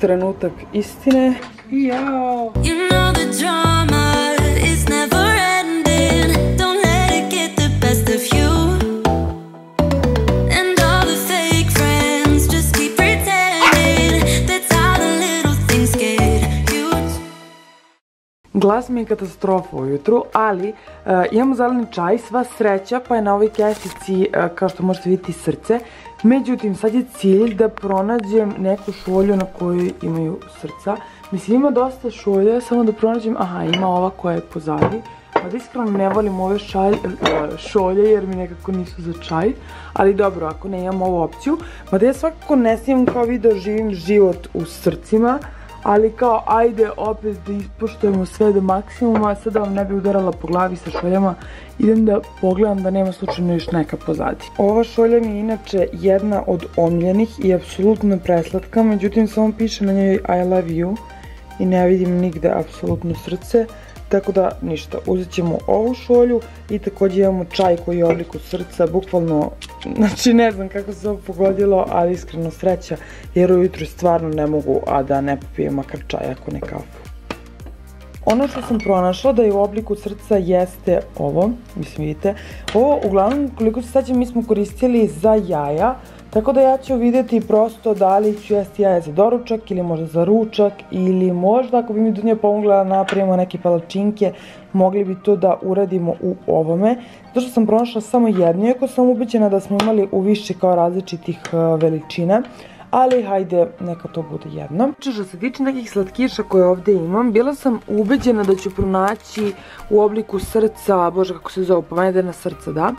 trenutak istine. Jao! Glas mi je katastrofa ujutru, ali uh, imamo zeleni čaj, sva sreća, pa je na ovoj kesici, uh, kao što možete vidjeti, srce. Međutim, sad je cilj da pronađem neku šolju na kojoj imaju srca. Mislim, ima dosta šolja, samo da pronađem, aha, ima ova koja je pozadi. Pa da iskreno ne volim ove šalj, uh, šolje jer mi nekako nisu za čaj. Ali dobro, ako ne imam ovu opciju. Mada ja svakako ne snijem kao video živim život u srcima ali kao ajde opet da ispoštujemo sve do maksimuma, sad da vam ne bi udarala po glavi sa šoljama, idem da pogledam da nema slučajno još neka pozadi. Ova šolja mi je inače jedna od omiljenih i apsolutno preslatka, međutim samo piše na njoj I love you i ne vidim nigde apsolutno srce, tako da ništa, uzet ćemo ovu šolju i također imamo čaj koji je u obliku srca, bukvalno, znači ne znam kako se ovo pogodilo, ali iskreno sreća, jer ujutru stvarno ne mogu, a da ne popijem makar čaj ako ne kafu. Ono što sam pronašla da je u obliku srca jeste ovo, mislim vidite, ovo uglavnom koliko se sećam mi smo koristili za jaja, tako da ja ću vidjeti prosto da li ću jesti jaja za doručak ili možda za ručak ili možda ako bi mi Dunja pomogla da napravimo neke palačinke, mogli bi to da uradimo u ovome. Zato što sam pronašla samo jednu, iako sam ubeđena da smo imali u više kao različitih eh, veličina ali hajde, neka to bude jedno. Što se tiče nekih slatkiša koje ovdje imam, bila sam ubeđena da ću pronaći u obliku srca, bože kako se zove, pomenedena srca, da.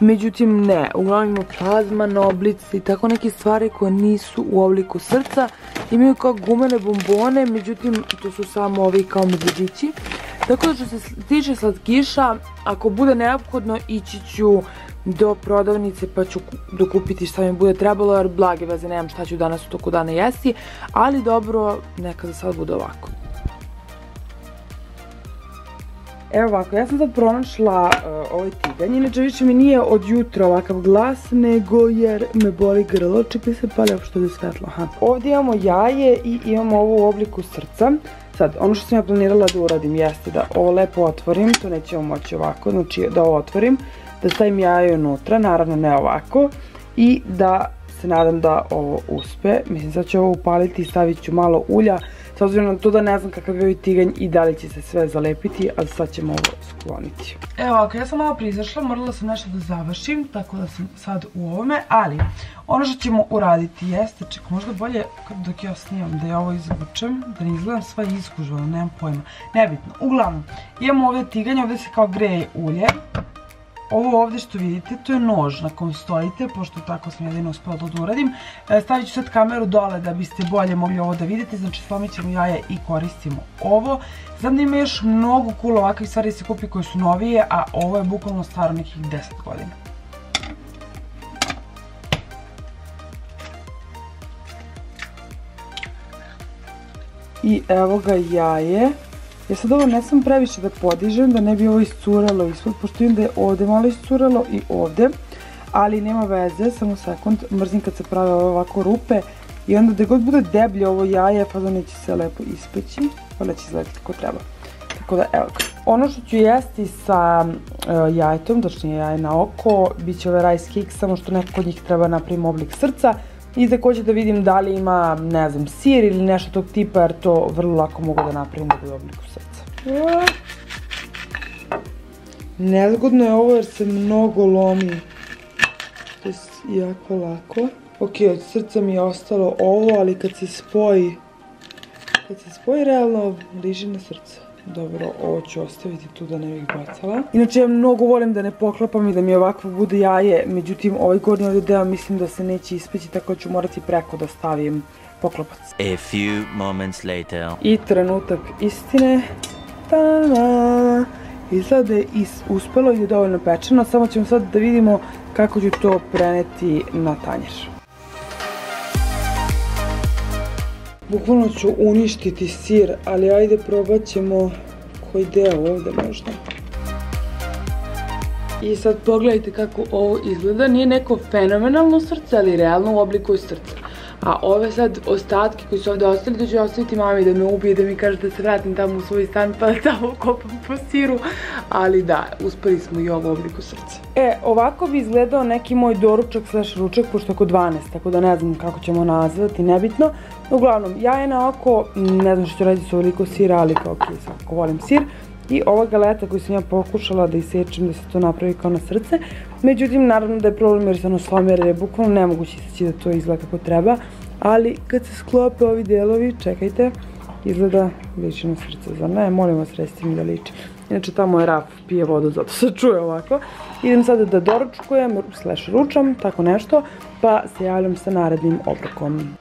Međutim, ne, uglavnom imamo plazman, oblice i tako neke stvari koje nisu u obliku srca. Imaju kao gumene bombone, međutim, to su samo ovi kao medvedići. Tako da što se tiče slatkiša, ako bude neophodno, ići ću do prodavnice pa ću dokupiti šta mi bude trebalo jer blage veze nemam šta ću danas u toku dana jesti, ali dobro, neka za sad bude ovako. Evo ovako, ja sam sad pronašla uh, ovaj tiganj, inače više mi nije od jutra ovakav glas, nego jer me boli grlo, čekaj se pali što je svetlo, aha. Ovdje imamo jaje i imamo ovo u obliku srca. Sad, ono što sam ja planirala da uradim jeste da ovo lepo otvorim, to nećemo moći ovako, znači da ovo otvorim, da stavim jaje unutra, naravno ne ovako, i da se nadam da ovo uspe. Mislim, sad ću ovo upaliti i stavit ću malo ulja, s obzirom na to da ne znam kakav je ovaj tiganj i da li će se sve zalepiti, a sad ćemo ovo skloniti. Evo ovako, ja sam malo prizašla, morala sam nešto da završim, tako da sam sad u ovome, ali ono što ćemo uraditi jeste, čekaj, možda bolje dok ja snimam da ja ovo izvučem, da ne izgledam sva iskužvana, nemam pojma, nebitno. Uglavnom, imamo ovdje tiganje, ovdje se kao greje ulje, ovo ovdje što vidite, to je nož na kojem stojite, pošto tako sam jedino uspela da uradim. E, stavit ću sad kameru dole da biste bolje mogli ovo da vidite, znači slomit ćemo jaje i koristimo ovo. Znam da ima još mnogo cool ovakvih stvari se kupi koje su novije, a ovo je bukvalno staro nekih 10 godina. I evo ga jaje. Ja sad ovo ne sam previše da podižem, da ne bi ovo iscuralo ispod, pošto vidim da je ovdje malo iscuralo i ovdje. Ali nema veze, samo sekund, mrzim kad se prave ovako rupe. I onda da god bude deblje ovo jaje, pa da neće se lepo ispeći, pa neće izgledati kako treba. Tako da, evo ga. Ono što ću jesti sa jajetom, točnije jaje na oko, bit će ovaj rice cake, samo što neko od njih treba napraviti oblik srca. I također da vidim da li ima, ne znam, sir ili nešto tog tipa, jer to vrlo lako mogu da napravim da u obliku srca. Nezgodno je ovo jer se mnogo lomi. To je jako lako. Ok, od srca mi je ostalo ovo, ali kad se spoji, kad se spoji realno, liži na srce. Dobro, ovo ću ostaviti tu da ne bih bacala. Inače, ja mnogo volim da ne poklapam i da mi ovakvo bude jaje, međutim, ovaj gornji ovdje deo mislim da se neće ispeći, tako da ću morati preko da stavim poklopac. A few moments later. I trenutak istine. Ta-da! I sad je is uspelo i je dovoljno pečeno, samo ćemo sad da vidimo kako ću to preneti na tanjer. Bukvalno ću uništiti sir, ali ajde probat ćemo koji deo ovdje možda. I sad pogledajte kako ovo izgleda, nije neko fenomenalno srce, ali realno u obliku srca. A ove sad ostatke koji su ovde ostali, da ću ostaviti mami da me ubije, da mi kaže da se vratim tamo u svoj stan pa da tamo kopam po siru. Ali da, uspeli smo i ovo obliku srca. E, ovako bi izgledao neki moj doručak slash ručak, pošto oko 12, tako da ne znam kako ćemo nazvati, nebitno. Uglavnom, jajena oko, ne znam što ću raditi s ovoliko sira, ali kao ok, svakako volim sir. I ova galeta koju sam ja pokušala da isečem da se to napravi kao na srce. Međutim, naravno da je problem jer se ono slomere, je bukvalno nemoguće iseći da to izgleda kako treba. Ali kad se sklope ovi delovi, čekajte, izgleda liči na srce, zar ne? Molim vas, recite mi da liči. Inače, tamo je raf, pije vodu, zato se čuje ovako. Idem sada da doručkujem, slash ručam, tako nešto, pa se javljam sa narednim obrokom.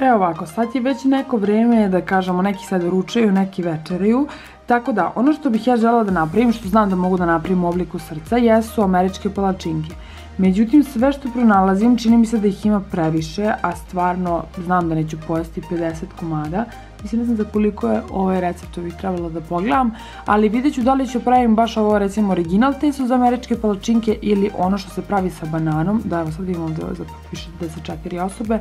Evo ovako, sad je već neko vreme da kažemo, neki sad ručaju, neki večeraju, tako da ono što bih ja žela da napravim, što znam da mogu da napravim u obliku srca, jesu američke palačinke. Međutim, sve što pronalazim, čini mi se da ih ima previše, a stvarno znam da neću pojesti 50 komada. Mislim, ne znam za koliko je ovaj recept, to bih trebala da pogledam, ali vidjet ću da li ću pravim baš ovo, recimo, original testo za američke palačinke ili ono što se pravi sa bananom. Da, evo sad imam ovde za piše 24 osobe.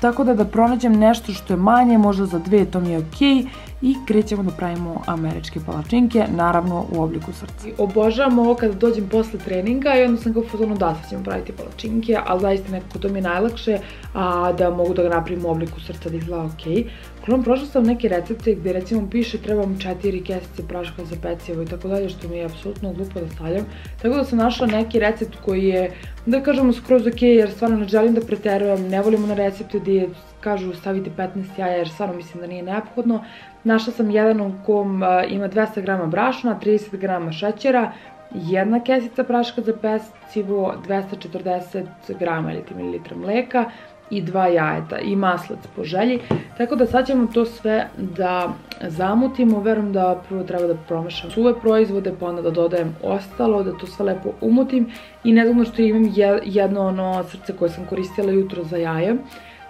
Tako da da pronađem nešto što je manje, možda za dve, to mi je okej. Okay. I krećemo da pravimo američke palačinke, naravno u obliku srca. Obožavam ovo kada dođem posle treninga i onda sam kao fotonu da sad ćemo praviti palačinke, ali zaista nekako to mi je najlakše, a da mogu da ga napravim u obliku srca da izgleda okej. Okay. Uglavnom, prošla sam neke recepte gde recimo piše trebam četiri kesice praška za pecivo i tako dalje, što mi je apsolutno glupo da stavljam. Tako da sam našla neki recept koji je, da kažemo, skroz ok, jer stvarno ne želim da preterujem, ne volim na recepte gde kažu stavite 15 jaja, jer stvarno mislim da nije neophodno. Našla sam jedan u kom ima 200 g brašna, 30 g šećera, jedna kesica praška za pecivo, 240 g ili mililitra mleka, i dva jajeta i maslac po želji. Tako da sad ćemo to sve da zamutimo. Verujem da prvo treba da promešam suve proizvode, pa onda da dodajem ostalo, da to sve lepo umutim. I ne znam što imam jedno ono srce koje sam koristila jutro za jaje.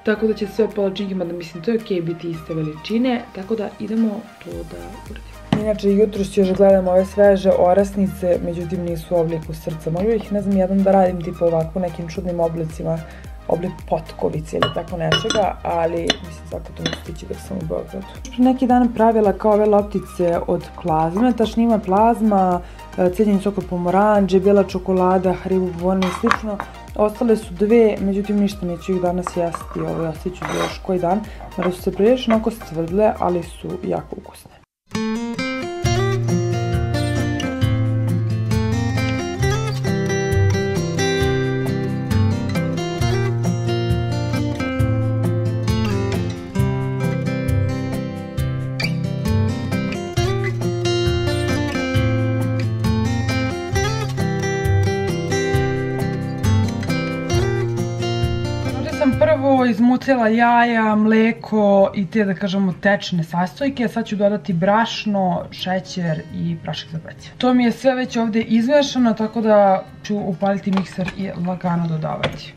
Tako da će sve palačinke, mada mislim to je okej biti iste veličine. Tako da idemo to da uradimo. Inače, jutro ću još gledam ove sveže orasnice, međutim nisu u obliku srca. Mogu ih, ne znam, jedan da radim tipa ovako nekim čudnim oblicima oblik potkovice ili tako nečega, ali mislim svako to neću stići da sam u Beogradu. Neki dan pravila kao ove loptice od plazme, tačno ima plazma, e, cijeljeni sok od pomoranđe, bijela čokolada, haribu buboni i slično. Ostale su dve, međutim ništa neću ih danas jesti, ovo ja ću za još koji dan. Mada su se prilično onako stvrdle, ali su jako ukusne. Prvo izmucila jaja, mleko i te da kažemo tečne sastojke. Sad ću dodati brašno, šećer i prašak za pecivo. To mi je sve već ovde izmešano, tako da ću upaliti mikser i lagano dodavati.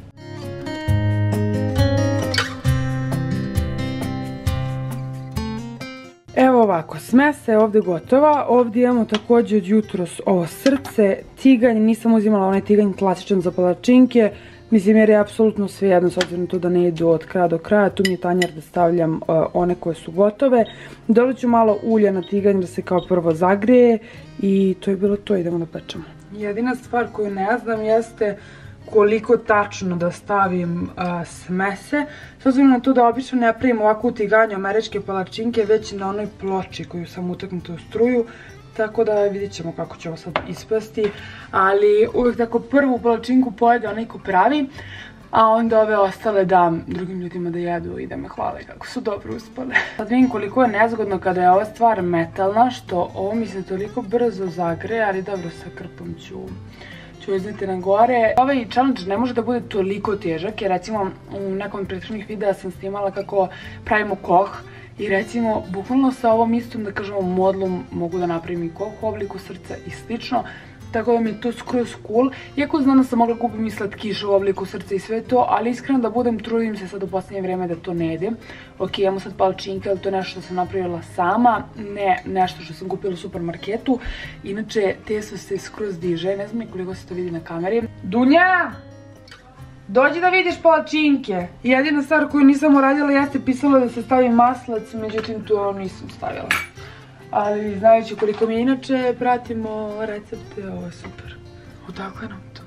Evo ovako, smesa je ovde gotova. Ovde imamo takođe od jutros ovo srce, tiganj, nisam uzimala onaj tiganj klasičan za palačinke, Mislim, jer je apsolutno sve jedno, s obzirom to da ne idu od kraja do kraja. Tu mi je tanjer da stavljam uh, one koje su gotove. Dodat ću malo ulja na tiganj da se kao prvo zagrije i to je bilo to, idemo da pečemo. Jedina stvar koju ne znam jeste koliko tačno da stavim uh, smese. S obzirom na to da obično ne pravim ovako u tiganju američke palačinke, već na onoj ploči koju sam utaknuta u struju, tako da vidjet ćemo kako će ovo sad ispasti, ali uvijek tako prvu palačinku pojede onaj ko pravi, a onda ove ostale dam drugim ljudima da jedu i da me hvale kako su dobro uspale. Sad vidim koliko je nezgodno kada je ova stvar metalna, što ovo mi se toliko brzo zagre, ali dobro sa krpom ću izneti na gore. Ovaj challenge ne može da bude toliko težak, jer recimo u nekom prethodnih videa sam snimala kako pravimo koh, I recimo, bukvalno sa ovom istom, da kažemo, modlom mogu da napravim i koliko obliku srca i slično. tako da mi je to skroz cool. Iako znam da sam mogla kupim i slatkiše u obliku srca i sve to, ali iskreno da budem, trudim se sad u posljednje vreme da to ne jedem. Ok, imamo sad palčinke, ali to je nešto što sam napravila sama, ne nešto što sam kupila u supermarketu. Inače, testo se skroz diže, ne znam koliko se to vidi na kameri. Dunja! Dođi da vidiš palačinke. Jedina stvar koju nisam uradila jeste pisalo da se stavi maslac, međutim to nisam stavila. Ali znajući koliko mi inače pratimo recepte, ovo je super. Odakle nam to?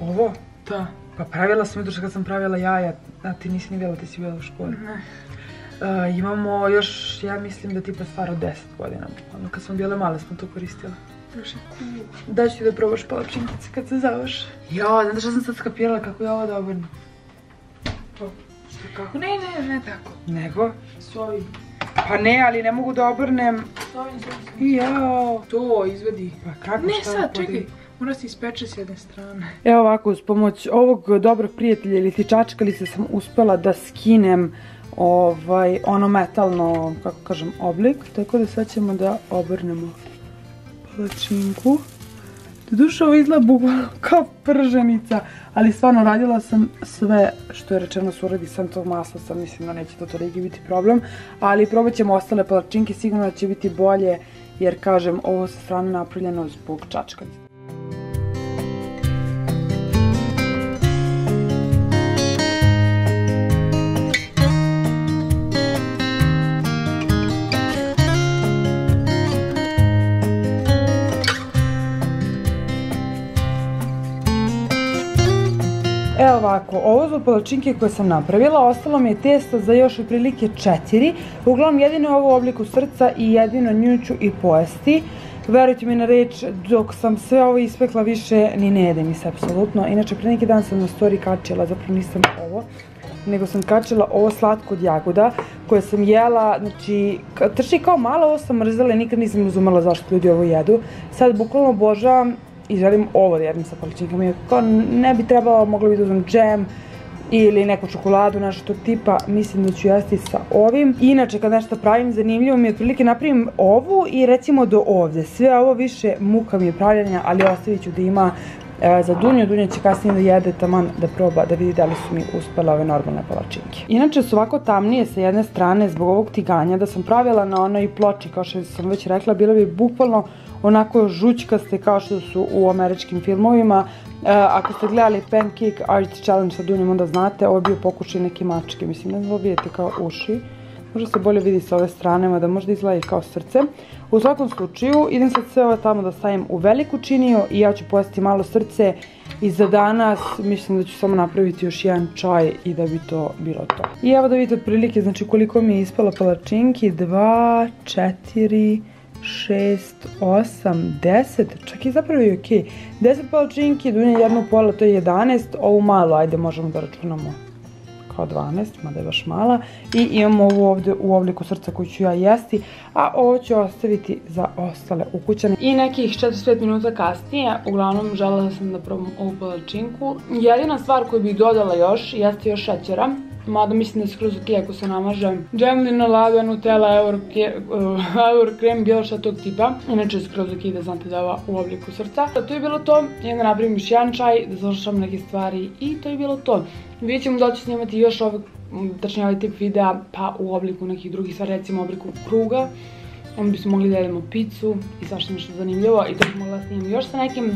Ovo? Da. Pa pravila sam jutro kad sam pravila jaja, a ti nisi ni bila, ti si bila u školi. Ne. Uh, imamo još, ja mislim da tipa stvar od 10 godina. Ono kad smo bile male smo to koristile. Duše, cool. Da ću da probaš palačinkice kad se završi. Jo, znate što sam sad skapirala kako je ovo dobro. Šta kako? Ne, ne, ne tako. Nego? S ovim. Pa ne, ali ne mogu da obrnem. S ovim, s ovim. Jao. To, izvedi. Pa kako Ne sad, podignem? čekaj. Mora se ispeče s jedne strane. Evo ovako, uz pomoć ovog dobrog prijatelja ili ti čačkalice sam uspela da skinem ovaj, ono metalno, kako kažem, oblik. Tako da sad ćemo da obrnemo palačinku. Doduše ovo izgleda bukvalno kao prženica, ali stvarno radila sam sve što je rečeno da se uradi sam tog masla, sam mislim da neće to toliki biti problem, ali probat ćemo ostale palačinke, sigurno da će biti bolje, jer kažem, ovo sa strane napravljeno zbog čačkalice. Ovako, ovo su palačinke koje sam napravila, ostalo mi je testo za još otprilike četiri. Uglavnom jedino je ovo u obliku srca i jedino nju ću i pojesti. Verujte mi na reč, dok sam sve ovo ispekla više ni ne jede mi se apsolutno. Inače, pre neki dan sam na story kačila, zapravo nisam ovo, nego sam kačila ovo slatko od jagoda koje sam jela, znači, trči kao malo, ovo sam mrzela i nikad nisam razumela zašto ljudi ovo jedu. Sad bukvalno obožavam i želim ovo da jedem sa palačinkama, kao ne bi trebalo, mogla bi da uzmem džem ili neku čokoladu, nešto tipa, mislim da ću jesti sa ovim. Inače, kad nešto pravim, zanimljivo mi je otprilike napravim ovu i recimo do ovde. Sve ovo više muka mi je pravljanja, ali ostavit ću da ima e, za Dunju. Dunja će kasnije da jede taman da proba, da vidi da li su mi uspele ove normalne palačinke. Inače su ovako tamnije sa jedne strane zbog ovog tiganja, da sam pravila na onoj ploči, kao što sam već rekla, bilo bi bukvalno onako žućkaste kao što su u američkim filmovima. E, ako ste gledali Pancake Art Challenge sa Dunjom, onda znate, ovo je bio pokušaj neke mačke. Mislim, ne znam vidite kao uši. Možda se bolje vidi sa ove strane, mada možda izgleda i kao srce. U svakom slučaju, idem sad sve ovo tamo da stavim u veliku činiju i ja ću pojesti malo srce. I za danas mislim da ću samo napraviti još jedan čaj i da bi to bilo to. I evo da vidite otprilike, znači koliko mi je ispala palačinki. 2, 4, 6, 8, 10, čak i zapravo je okej. 10 palačinki, dunja jednu pola, to je 11, ovu malu, ajde možemo da računamo kao 12, mada je baš mala. I imamo ovu ovde u obliku srca koju ću ja jesti, a ovo ću ostaviti za ostale ukućane. I nekih 45 minuta kasnije, uglavnom želela sam da probam ovu palačinku. Jedina stvar koju bih dodala još, jeste još šećera. Mada mislim da je skroz ok ako se namaže džemlina, lada, nutella, euro, krem, bilo šta tog tipa. Inače skroz ok da znate da je ova u obliku srca. To je bilo to, ja da napravim još jedan čaj, da završam neke stvari i to je bilo to. Vidjet ćemo da ću snimati još ove, tačnije ovaj tip videa, pa u obliku nekih drugih stvari, recimo u obliku kruga. Onda bismo mogli da jedemo picu i svašta nešto zanimljivo i to bi mogla da snimam još sa nekim.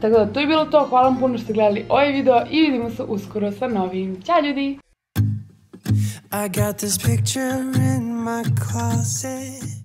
Tako da to je bilo to, hvala vam puno što ste gledali ovaj video i vidimo se uskoro sa novim. Ćao ljudi! I got this picture in my closet